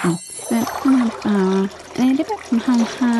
เอาแบบอ่าอะไรได้แบบฮาฮา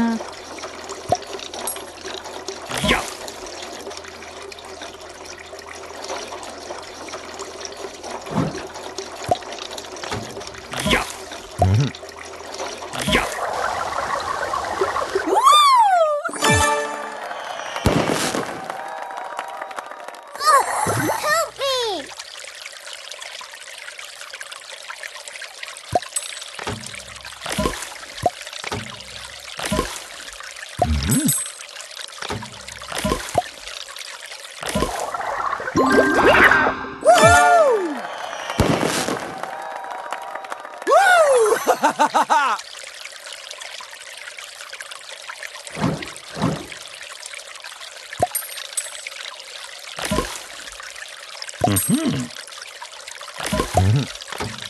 Mm-hmm. Mm-hmm.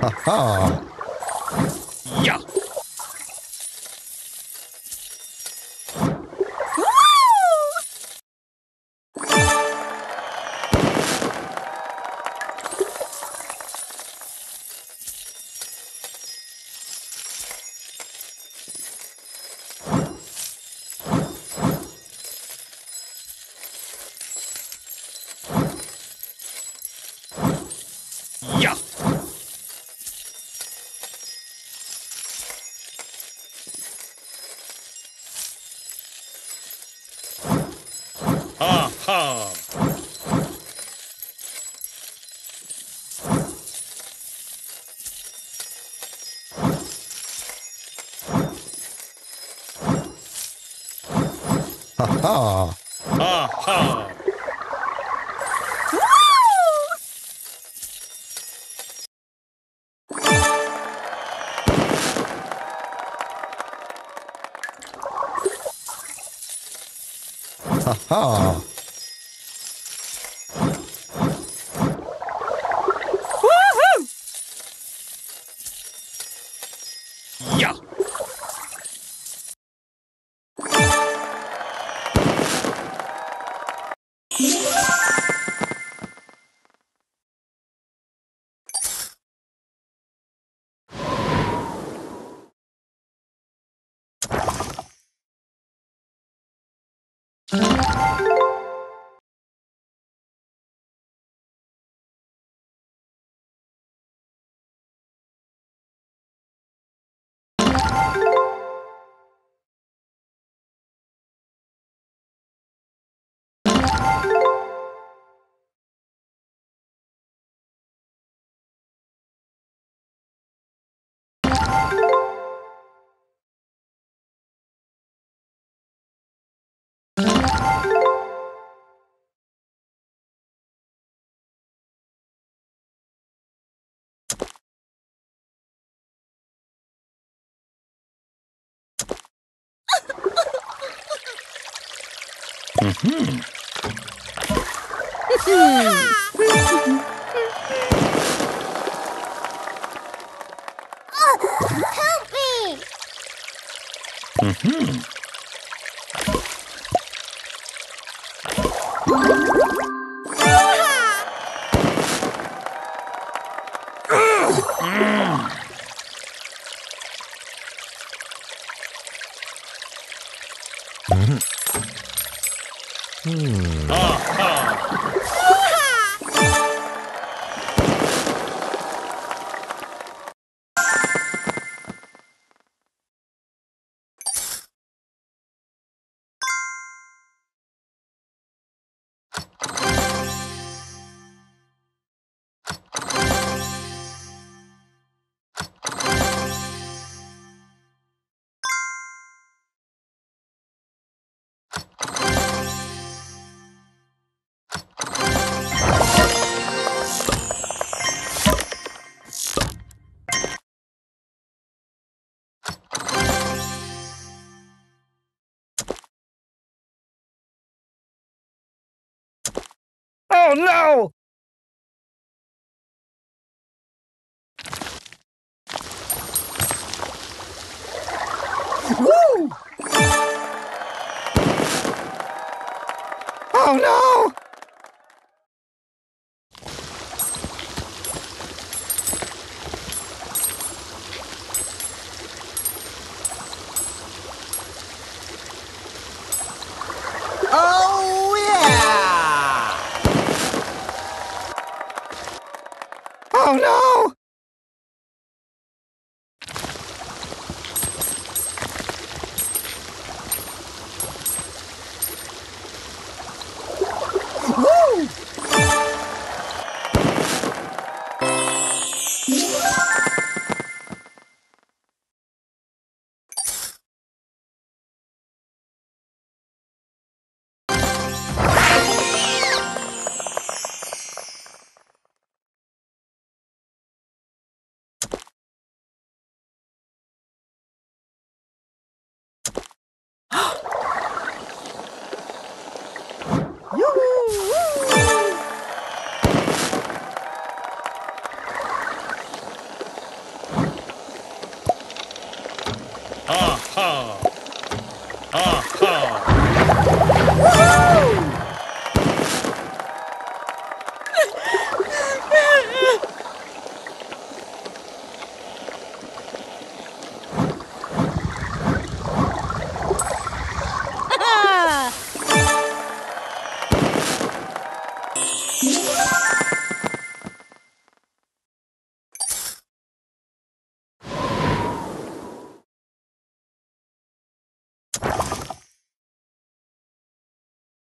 Haha. Ja! Ja! Aha! Haha. Aha! Haha. Mm-hmm. Hmm. Ah, ah. you Oh no! Woo! Oh no! Oh no!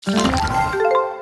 Música